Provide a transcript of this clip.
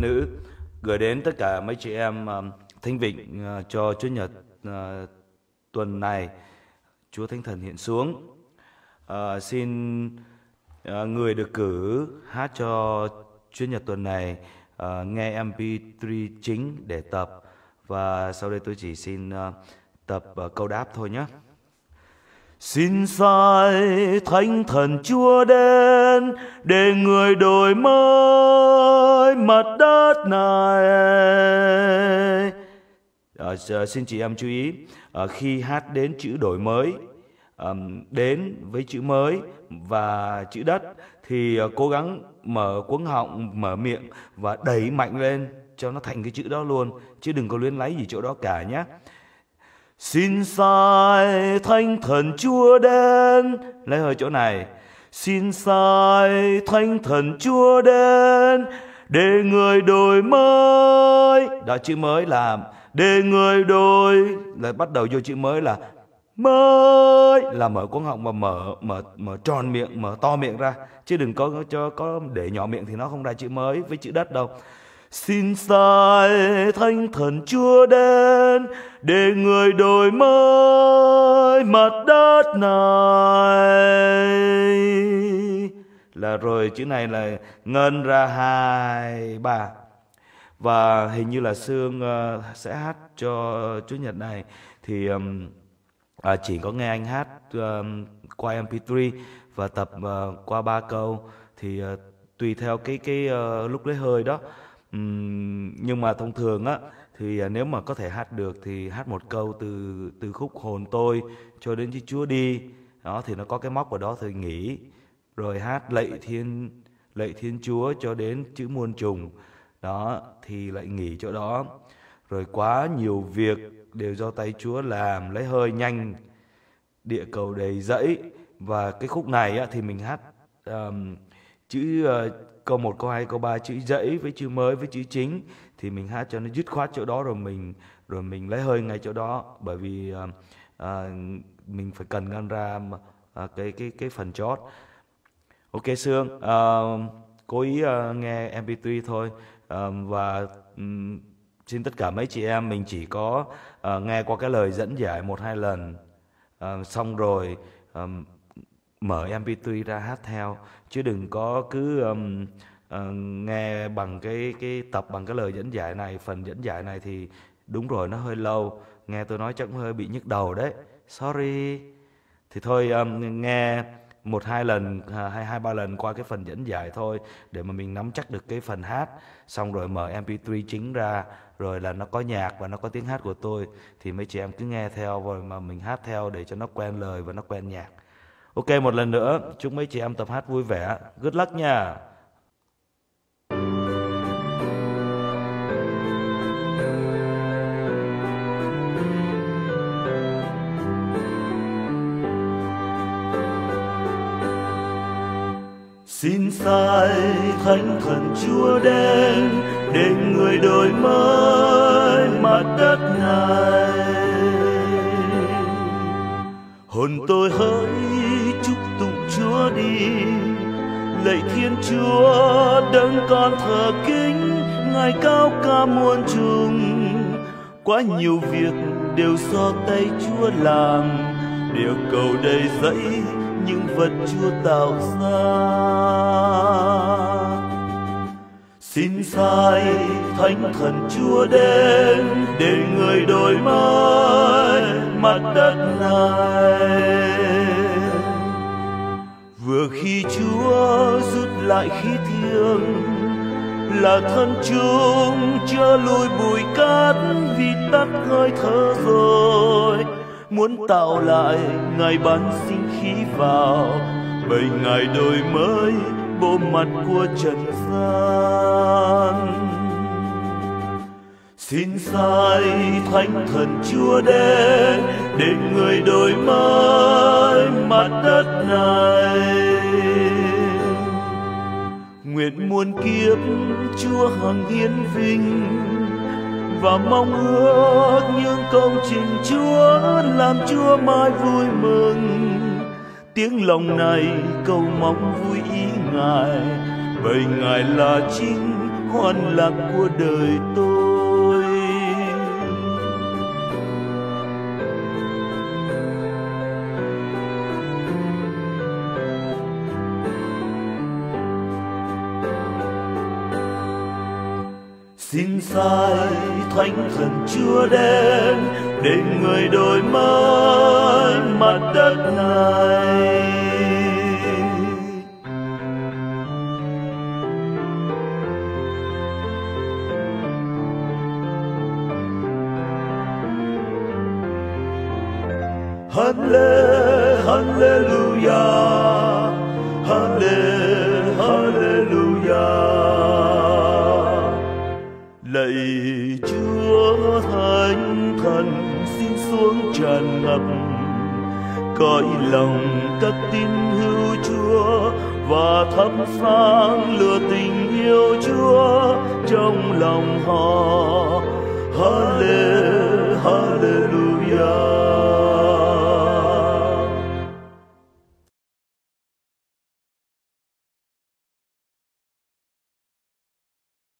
nữ gửi đến tất cả mấy chị em um, thánh vịnh ờ, cho Chúa Nhật ờ, tuần này Chúa Thánh Thần hiện xuống. À, xin người được cử hát cho Chúa Nhật tuần này à, nghe MP3 chính để tập và sau đây tôi chỉ xin tập câu đáp thôi nhé. Xin sai thánh thần Chúa đến để người đổi mới mặt đất này. À, xin chị em chú ý à, khi hát đến chữ đổi mới à, đến với chữ mới và chữ đất thì à, cố gắng mở cuống họng mở miệng và đẩy mạnh lên cho nó thành cái chữ đó luôn chứ đừng có luyến lấy gì chỗ đó cả nhé Xin sai thánh thần Chúa đến. Lấy hơi chỗ này. Xin sai thánh thần Chúa đến Để người đổi mới. Đó, chữ mới là Để người đổi, Là bắt đầu vô chữ mới là Mới, Là mở cuống họng và mở mở mở tròn miệng, Mở to miệng ra. Chứ đừng có cho có để nhỏ miệng thì nó không ra chữ mới với chữ đất đâu. Xin sai thánh thần Chúa đến để người đổi mới mặt đất này. Là rồi chữ này là ngân ra hai ba. Và hình như là Sương uh, sẽ hát cho Chúa Nhật này. Thì um, à, chỉ có nghe anh hát um, qua MP3 và tập uh, qua ba câu. Thì uh, tùy theo cái cái uh, lúc lấy hơi đó nhưng mà thông thường á thì à, nếu mà có thể hát được thì hát một câu từ từ khúc hồn tôi cho đến chữ Chúa đi. Đó thì nó có cái móc ở đó thì nghỉ. Rồi hát lạy thiên lạy thiên Chúa cho đến chữ muôn trùng. Đó thì lại nghỉ chỗ đó. Rồi quá nhiều việc đều do tay Chúa làm lấy hơi nhanh địa cầu đầy dẫy và cái khúc này á, thì mình hát um, chữ uh, câu 1, câu 2, câu 3 chữ dãy với chữ mới với chữ chính thì mình hát cho nó dứt khoát chỗ đó rồi mình rồi mình lấy hơi ngay chỗ đó. Bởi vì uh, uh, mình phải cần ngăn ra uh, cái cái cái phần chót. Ok Sương, uh, cố ý uh, nghe MP3 thôi. Uh, và um, xin tất cả mấy chị em mình chỉ có uh, nghe qua cái lời dẫn giải một hai lần. Uh, xong rồi um, mở MP3 ra hát theo chứ đừng có cứ um, uh, nghe bằng cái cái tập bằng cái lời dẫn giải này phần dẫn giải này thì đúng rồi nó hơi lâu. Nghe tôi nói chắc cũng hơi bị nhức đầu đấy. Sorry. Thì thôi um, nghe một hai lần ờ, hay hai ba lần qua cái phần dẫn giải thôi để mà mình nắm chắc được cái phần hát. Xong rồi mở mp3 chính ra rồi là nó có nhạc và nó có tiếng hát của tôi thì mấy chị em cứ nghe theo rồi mà mình hát theo để cho nó quen lời và nó quen nhạc ok, một lần nữa, chúc mấy chị em tập hát vui vẻ good luck nha Xin sai thánh thần Chúa đến để người đổi mới mặt đất này. Hồn tôi hỡi đi, lạy Thiên Chúa đấng con thờ kính, ngài cao ca muôn trùng. Quá nhiều việc đều do tay Chúa làm, điều cầu đầy dẫy những vật Chúa tạo ra. Xin sai thánh thần Chúa đến để người đổi mới mặt đất này. Vừa khi Chúa rút lại khí thiêng, là thân chúng chưa lùi bụi cát vì tắt hơi thở rồi. Muốn tạo lại, ngài bắn sinh khí vào, bởi ngài đổi mới bộ mặt của trần gian. Xin sai thánh thần chúa đến, để người đổi mới mặt đất này nguyện muôn kiếp chúa hằng hiến vinh và mong ước những công trình Chúa làm Chúa mãi vui mừng. Tiếng lòng này cầu mong vui ý Ngài, bởi Ngài là chính hoan lạc của đời tôi xin sai thánh thần chúa đến để người đổi mới mặt đất này. Hallelujah, cõi lòng các tin hữu Chúa và thắp sáng lửa tình yêu Chúa trong lòng họ. Hallelujah.